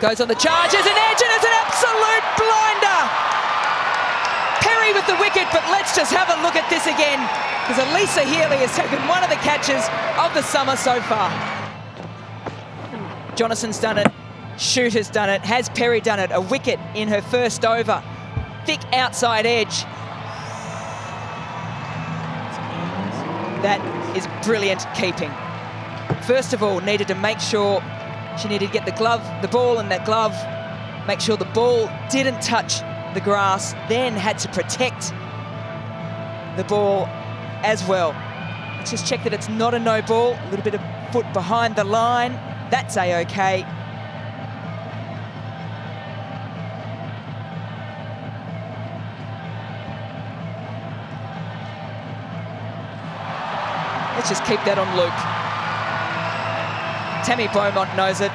Goes on the charge, there's an edge and it's an absolute blinder. Perry with the wicket, but let's just have a look at this again because Alyssa Healy has taken one of the catches of the summer so far. Jonassen's done it, Schutt has done it, has Perry done it, a wicket in her first over. Thick outside edge. That is brilliant keeping. First of all, needed to make sure she needed to get the glove, the ball in that glove, make sure the ball didn't touch the grass, then had to protect the ball as well. Let's just check that it's not a no ball. A little bit of foot behind the line. That's a-okay. Let's just keep that on loop. Tammy Beaumont knows it.